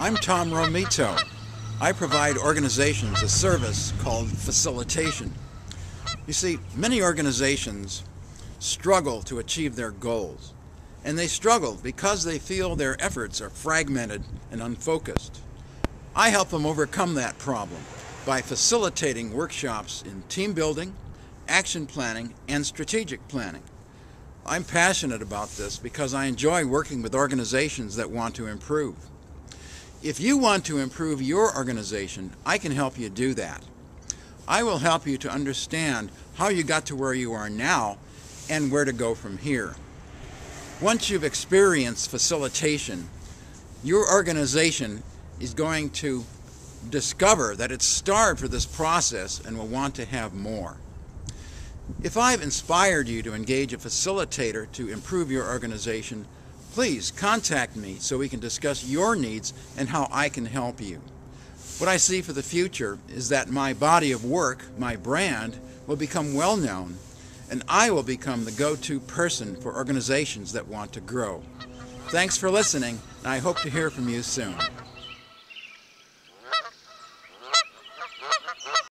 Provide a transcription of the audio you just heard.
I'm Tom Romito. I provide organizations a service called facilitation. You see, many organizations struggle to achieve their goals, and they struggle because they feel their efforts are fragmented and unfocused. I help them overcome that problem by facilitating workshops in team building, action planning, and strategic planning. I'm passionate about this because I enjoy working with organizations that want to improve. If you want to improve your organization, I can help you do that. I will help you to understand how you got to where you are now and where to go from here. Once you've experienced facilitation, your organization is going to discover that it's starved for this process and will want to have more. If I've inspired you to engage a facilitator to improve your organization, please contact me so we can discuss your needs and how I can help you. What I see for the future is that my body of work, my brand, will become well known and I will become the go-to person for organizations that want to grow. Thanks for listening, and I hope to hear from you soon.